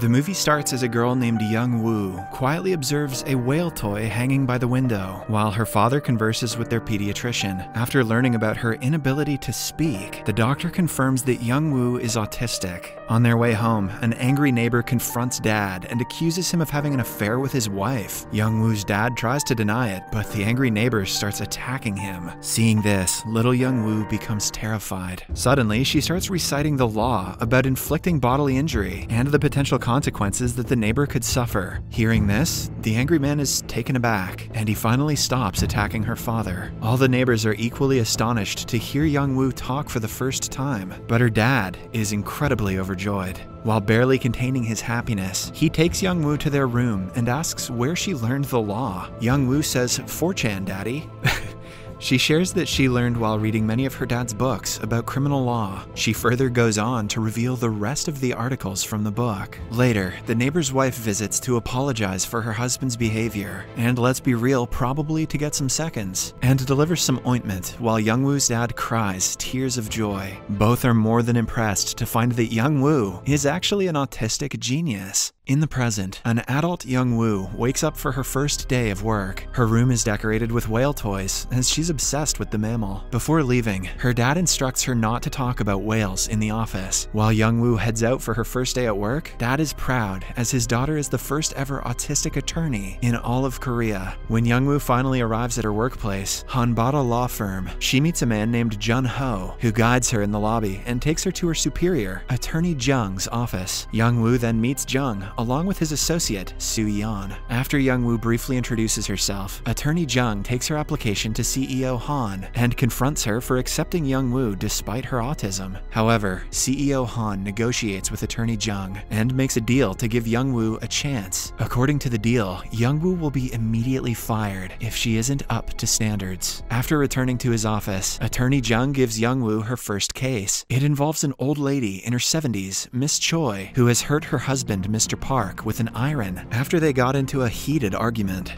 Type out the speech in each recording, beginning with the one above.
The movie starts as a girl named Young Woo quietly observes a whale toy hanging by the window while her father converses with their pediatrician. After learning about her inability to speak, the doctor confirms that Young Woo is autistic. On their way home, an angry neighbor confronts dad and accuses him of having an affair with his wife. Young Woo's dad tries to deny it, but the angry neighbor starts attacking him. Seeing this, little Young Woo becomes terrified. Suddenly, she starts reciting the law about inflicting bodily injury and the potential consequences that the neighbor could suffer. Hearing this, the angry man is taken aback, and he finally stops attacking her father. All the neighbors are equally astonished to hear Young Woo talk for the first time, but her dad is incredibly overjoyed. While barely containing his happiness, he takes Young Woo to their room and asks where she learned the law. Young Woo says, 4chan, daddy. She shares that she learned while reading many of her dad's books about criminal law. She further goes on to reveal the rest of the articles from the book. Later, the neighbor's wife visits to apologize for her husband's behavior, and let's be real, probably to get some seconds, and delivers some ointment while Young Woo's dad cries tears of joy. Both are more than impressed to find that Young Woo is actually an autistic genius. In the present, an adult Young Woo wakes up for her first day of work. Her room is decorated with whale toys, as she's obsessed with the mammal. Before leaving, her dad instructs her not to talk about whales in the office. While Young Woo heads out for her first day at work, dad is proud as his daughter is the first ever autistic attorney in all of Korea. When Young Woo finally arrives at her workplace, Hanbada Law Firm, she meets a man named Jun Ho, who guides her in the lobby and takes her to her superior, Attorney Jung's office. Young Woo then meets Jung along with his associate, Su Yeon. After Young Woo briefly introduces herself, Attorney Jung takes her application to CEO Han and confronts her for accepting Young Woo despite her autism. However, CEO Han negotiates with Attorney Jung and makes a deal to give Young Woo a chance. According to the deal, Young Woo will be immediately fired if she isn't up to standards. After returning to his office, Attorney Jung gives Young Woo her first case. It involves an old lady in her 70s, Miss Choi, who has hurt her husband, Mr. Park, with an iron after they got into a heated argument.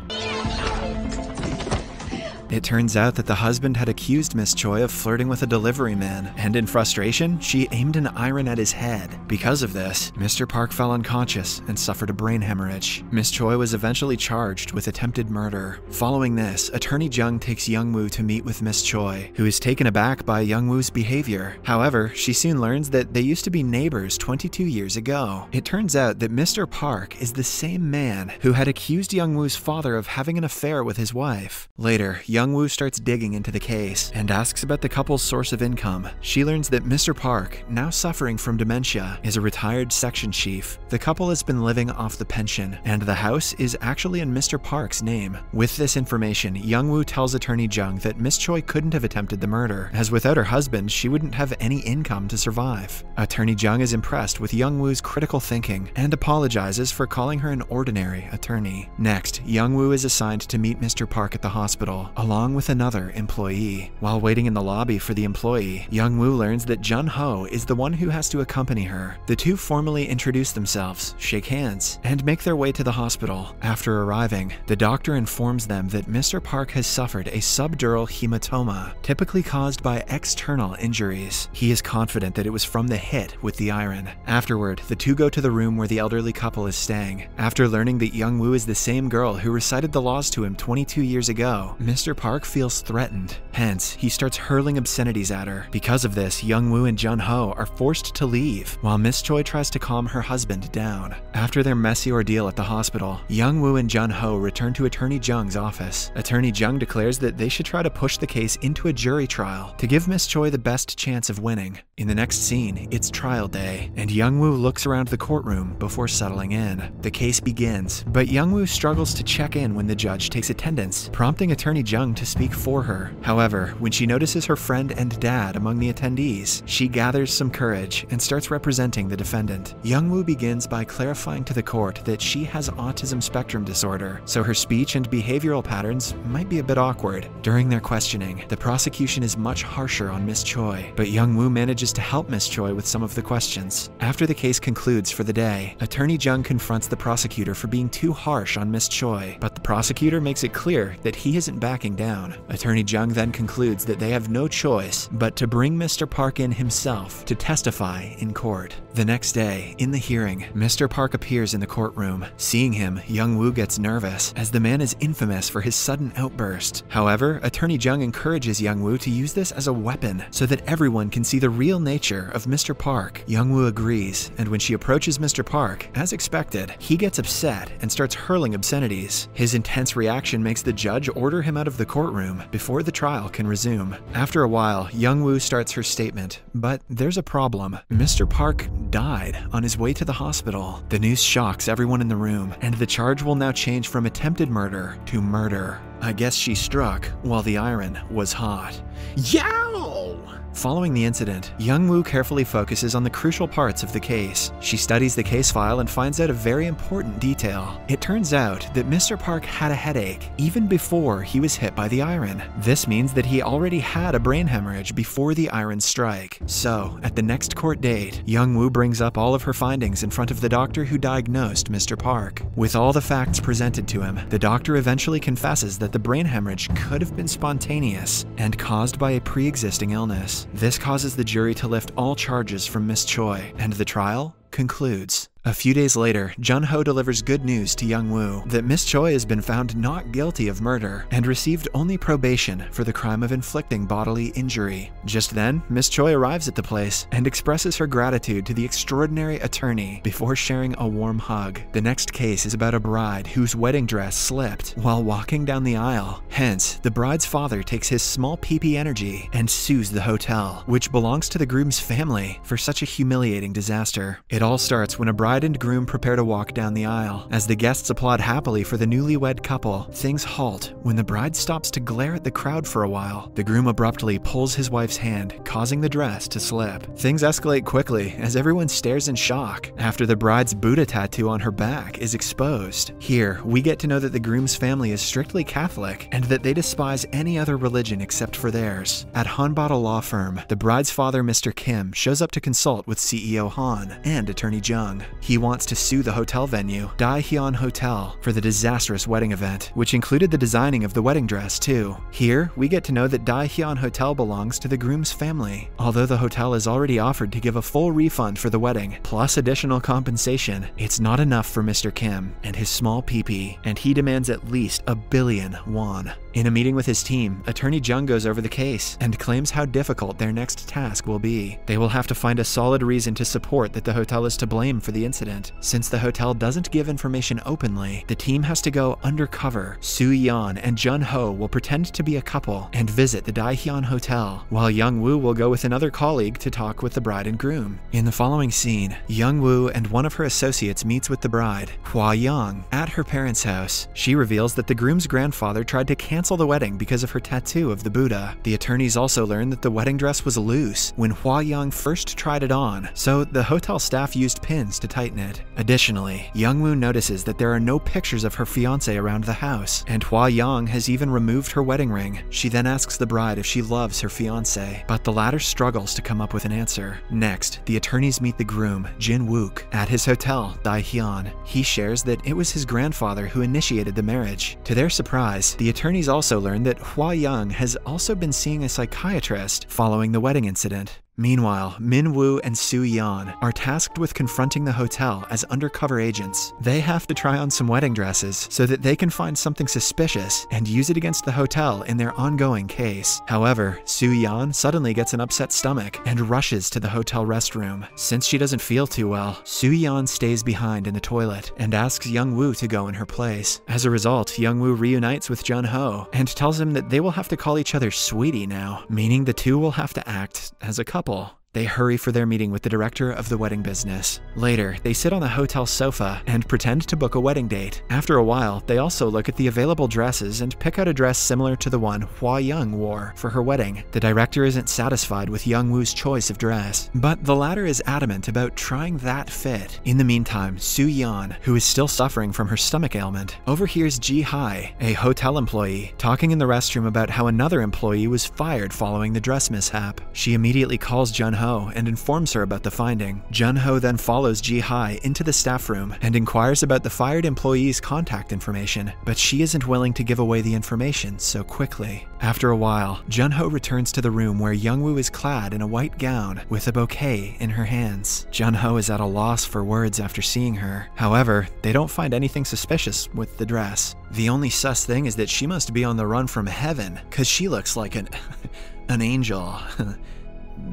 It turns out that the husband had accused Miss Choi of flirting with a delivery man, and in frustration, she aimed an iron at his head. Because of this, Mr. Park fell unconscious and suffered a brain hemorrhage. Miss Choi was eventually charged with attempted murder. Following this, Attorney Jung takes Young Woo to meet with Miss Choi, who is taken aback by Young Woo's behavior. However, she soon learns that they used to be neighbors 22 years ago. It turns out that Mr. Park is the same man who had accused Young Woo's father of having an affair with his wife. Later, Young Woo starts digging into the case and asks about the couple's source of income. She learns that Mr. Park, now suffering from dementia, is a retired section chief. The couple has been living off the pension, and the house is actually in Mr. Park's name. With this information, Young Woo tells Attorney Jung that Miss Choi couldn't have attempted the murder, as without her husband, she wouldn't have any income to survive. Attorney Jung is impressed with Young Woo's critical thinking and apologizes for calling her an ordinary attorney. Next, Young Woo is assigned to meet Mr. Park at the hospital, along with another employee. While waiting in the lobby for the employee, Young Woo learns that Jun Ho is the one who has to accompany her. The two formally introduce themselves, shake hands, and make their way to the hospital. After arriving, the doctor informs them that Mr. Park has suffered a subdural hematoma, typically caused by external injuries. He is confident that it was from the hit with the iron. Afterward, the two go to the room where the elderly couple is staying. After learning that Young Woo is the same girl who recited the laws to him 22 years ago, Mr. Park feels threatened. Hence, he starts hurling obscenities at her. Because of this, Young Woo and Jun Ho are forced to leave, while Miss Choi tries to calm her husband down. After their messy ordeal at the hospital, Young Woo and Jun Ho return to Attorney Jung's office. Attorney Jung declares that they should try to push the case into a jury trial to give Miss Choi the best chance of winning. In the next scene, it's trial day, and Young Woo looks around the courtroom before settling in. The case begins, but Young Woo struggles to check in when the judge takes attendance, prompting Attorney Jung to speak for her. However, when she notices her friend and dad among the attendees, she gathers some courage and starts representing the defendant. Young Woo begins by clarifying to the court that she has autism spectrum disorder, so her speech and behavioral patterns might be a bit awkward. During their questioning, the prosecution is much harsher on Miss Choi, but Young Woo manages to help Miss Choi with some of the questions. After the case concludes for the day, Attorney Jung confronts the prosecutor for being too harsh on Miss Choi, but the prosecutor makes it clear that he isn't backing down. Attorney Jung then concludes that they have no choice but to bring Mr. Park in himself to testify in court. The next day, in the hearing, Mr. Park appears in the courtroom. Seeing him, Young Woo gets nervous, as the man is infamous for his sudden outburst. However, Attorney Jung encourages Young Woo to use this as a weapon so that everyone can see the real nature of Mr. Park. Young Woo agrees, and when she approaches Mr. Park, as expected, he gets upset and starts hurling obscenities. His intense reaction makes the judge order him out of the courtroom before the trial can resume. After a while, Young Woo starts her statement, but there's a problem. Mr. Park died on his way to the hospital. The news shocks everyone in the room, and the charge will now change from attempted murder to murder. I guess she struck while the iron was hot. Yow! Following the incident, Young Woo carefully focuses on the crucial parts of the case. She studies the case file and finds out a very important detail. It turns out that Mr. Park had a headache even before he was hit by the iron. This means that he already had a brain hemorrhage before the iron strike. So, at the next court date, Young Woo brings up all of her findings in front of the doctor who diagnosed Mr. Park. With all the facts presented to him, the doctor eventually confesses that the brain hemorrhage could have been spontaneous and caused by a pre-existing illness. This causes the jury to lift all charges from Miss Choi, and the trial concludes. A few days later, Jun Ho delivers good news to Young Woo that Miss Choi has been found not guilty of murder and received only probation for the crime of inflicting bodily injury. Just then, Miss Choi arrives at the place and expresses her gratitude to the extraordinary attorney before sharing a warm hug. The next case is about a bride whose wedding dress slipped while walking down the aisle. Hence, the bride's father takes his small PP energy and sues the hotel, which belongs to the groom's family, for such a humiliating disaster. It all starts when a bride bride and groom prepare to walk down the aisle. As the guests applaud happily for the newlywed couple, things halt when the bride stops to glare at the crowd for a while. The groom abruptly pulls his wife's hand, causing the dress to slip. Things escalate quickly as everyone stares in shock after the bride's Buddha tattoo on her back is exposed. Here, we get to know that the groom's family is strictly Catholic and that they despise any other religion except for theirs. At Hanbada Law Firm, the bride's father, Mr. Kim, shows up to consult with CEO Han and Attorney Jung. He wants to sue the hotel venue, Daehyun Hotel, for the disastrous wedding event, which included the designing of the wedding dress, too. Here, we get to know that Daehyun Hotel belongs to the groom's family. Although the hotel has already offered to give a full refund for the wedding, plus additional compensation, it's not enough for Mr. Kim and his small peepee, and he demands at least a billion won. In a meeting with his team, Attorney Jung goes over the case and claims how difficult their next task will be. They will have to find a solid reason to support that the hotel is to blame for the incident. Since the hotel doesn't give information openly, the team has to go undercover. Soo Yeon and Jun Ho will pretend to be a couple and visit the Daehyun Hotel, while Young Woo will go with another colleague to talk with the bride and groom. In the following scene, Young Woo and one of her associates meets with the bride, Hua Young, at her parents' house. She reveals that the groom's grandfather tried to cancel cancel the wedding because of her tattoo of the Buddha. The attorneys also learned that the wedding dress was loose when Hua Young first tried it on, so the hotel staff used pins to tighten it. Additionally, Young Woo notices that there are no pictures of her fiance around the house, and Hua Young has even removed her wedding ring. She then asks the bride if she loves her fiance, but the latter struggles to come up with an answer. Next, the attorneys meet the groom, Jin Wook, at his hotel, Daehyun. He shares that it was his grandfather who initiated the marriage. To their surprise, the attorneys also learned that Hua Young has also been seeing a psychiatrist following the wedding incident. Meanwhile, Min Woo and Soo Yeon are tasked with confronting the hotel as undercover agents. They have to try on some wedding dresses so that they can find something suspicious and use it against the hotel in their ongoing case. However, Soo Yeon suddenly gets an upset stomach and rushes to the hotel restroom. Since she doesn't feel too well, Soo Yeon stays behind in the toilet and asks Young Woo to go in her place. As a result, Young Woo reunites with Jun Ho and tells him that they will have to call each other sweetie now, meaning the two will have to act as a couple couple. They hurry for their meeting with the director of the wedding business. Later, they sit on the hotel sofa and pretend to book a wedding date. After a while, they also look at the available dresses and pick out a dress similar to the one Hua Young wore for her wedding. The director isn't satisfied with Young Woo's choice of dress, but the latter is adamant about trying that fit. In the meantime, Su Yeon, who is still suffering from her stomach ailment, overhears Ji Hai, a hotel employee, talking in the restroom about how another employee was fired following the dress mishap. She immediately calls Jun Ho and informs her about the finding. Jun Ho then follows Ji Hai into the staff room and inquires about the fired employee's contact information, but she isn't willing to give away the information so quickly. After a while, Jun Ho returns to the room where Youngwoo is clad in a white gown with a bouquet in her hands. Jun Ho is at a loss for words after seeing her. However, they don't find anything suspicious with the dress. The only sus thing is that she must be on the run from heaven, cause she looks like an an angel.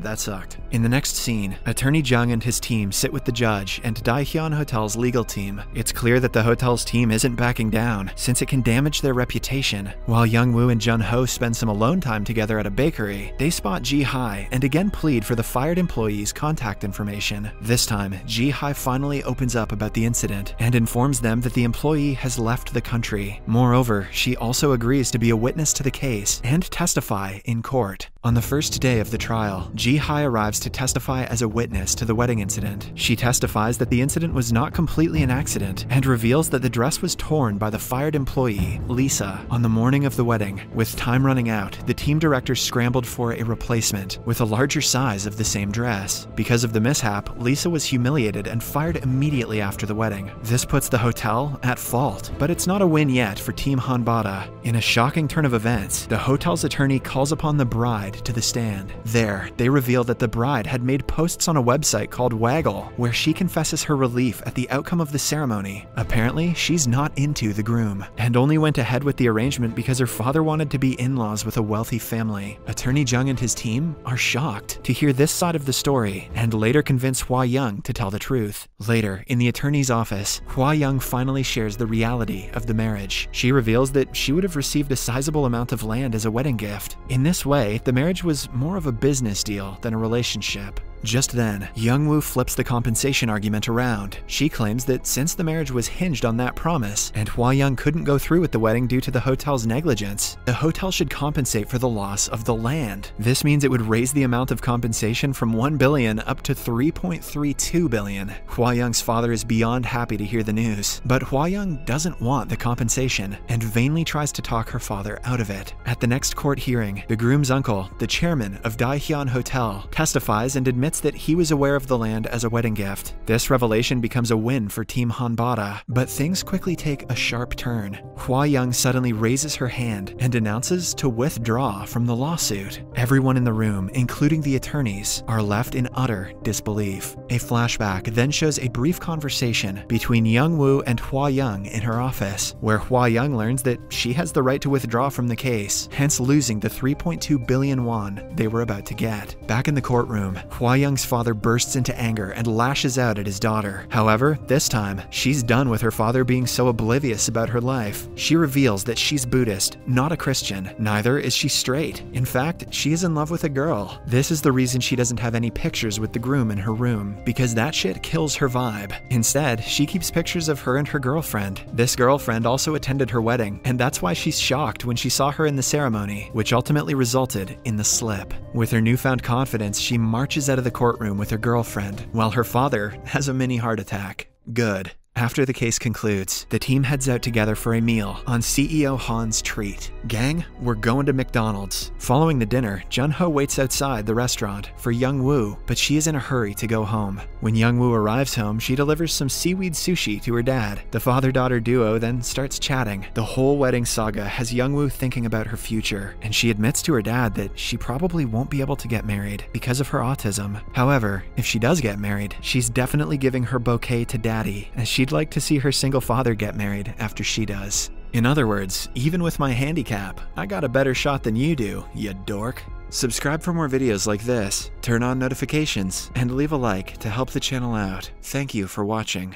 That sucked. In the next scene, Attorney Jung and his team sit with the judge and Daehyun Hotel's legal team. It's clear that the hotel's team isn't backing down, since it can damage their reputation. While Young Woo and Jun Ho spend some alone time together at a bakery, they spot Ji Hai and again plead for the fired employee's contact information. This time, Ji Hai finally opens up about the incident and informs them that the employee has left the country. Moreover, she also agrees to be a witness to the case and testify in court. On the first day of the trial, Ji Hai arrives to testify as a witness to the wedding incident. She testifies that the incident was not completely an accident and reveals that the dress was torn by the fired employee, Lisa, on the morning of the wedding. With time running out, the team director scrambled for a replacement with a larger size of the same dress. Because of the mishap, Lisa was humiliated and fired immediately after the wedding. This puts the hotel at fault, but it's not a win yet for Team Hanbada. In a shocking turn of events, the hotel's attorney calls upon the bride to the stand. There, they reveal that the bride had made posts on a website called Waggle, where she confesses her relief at the outcome of the ceremony. Apparently, she's not into the groom, and only went ahead with the arrangement because her father wanted to be in-laws with a wealthy family. Attorney Jung and his team are shocked to hear this side of the story, and later convince Hua Young to tell the truth. Later, in the attorney's office, Hua Young finally shares the reality of the marriage. She reveals that she would have received a sizable amount of land as a wedding gift. In this way, the marriage was more of a business deal than a relationship. Just then, Youngwoo flips the compensation argument around. She claims that since the marriage was hinged on that promise, and Hua Young couldn't go through with the wedding due to the hotel's negligence, the hotel should compensate for the loss of the land. This means it would raise the amount of compensation from 1 billion up to 3.32 billion. Hua Young's father is beyond happy to hear the news, but Hua Young doesn't want the compensation and vainly tries to talk her father out of it. At the next court hearing, the groom's uncle, the chairman of Daehyun Hotel, testifies and admits admits that he was aware of the land as a wedding gift. This revelation becomes a win for Team Hanbada, but things quickly take a sharp turn. Hua Young suddenly raises her hand and announces to withdraw from the lawsuit. Everyone in the room, including the attorneys, are left in utter disbelief. A flashback then shows a brief conversation between Young Woo and Hua Young in her office, where Hua Young learns that she has the right to withdraw from the case, hence losing the 3.2 billion won they were about to get. Back in the courtroom, Hua Young's father bursts into anger and lashes out at his daughter. However, this time, she's done with her father being so oblivious about her life. She reveals that she's Buddhist, not a Christian. Neither is she straight. In fact, she is in love with a girl. This is the reason she doesn't have any pictures with the groom in her room, because that shit kills her vibe. Instead, she keeps pictures of her and her girlfriend. This girlfriend also attended her wedding, and that's why she's shocked when she saw her in the ceremony, which ultimately resulted in the slip. With her newfound confidence, she marches out of the courtroom with her girlfriend, while her father has a mini heart attack. Good. After the case concludes, the team heads out together for a meal on CEO Han's treat. Gang, we're going to McDonald's. Following the dinner, Jun Ho waits outside the restaurant for Young Woo, but she is in a hurry to go home. When Young Woo arrives home, she delivers some seaweed sushi to her dad. The father-daughter duo then starts chatting. The whole wedding saga has Young Woo thinking about her future, and she admits to her dad that she probably won't be able to get married because of her autism. However, if she does get married, she's definitely giving her bouquet to daddy, as she she'd like to see her single father get married after she does. In other words, even with my handicap, I got a better shot than you do, you dork. Subscribe for more videos like this, turn on notifications, and leave a like to help the channel out. Thank you for watching.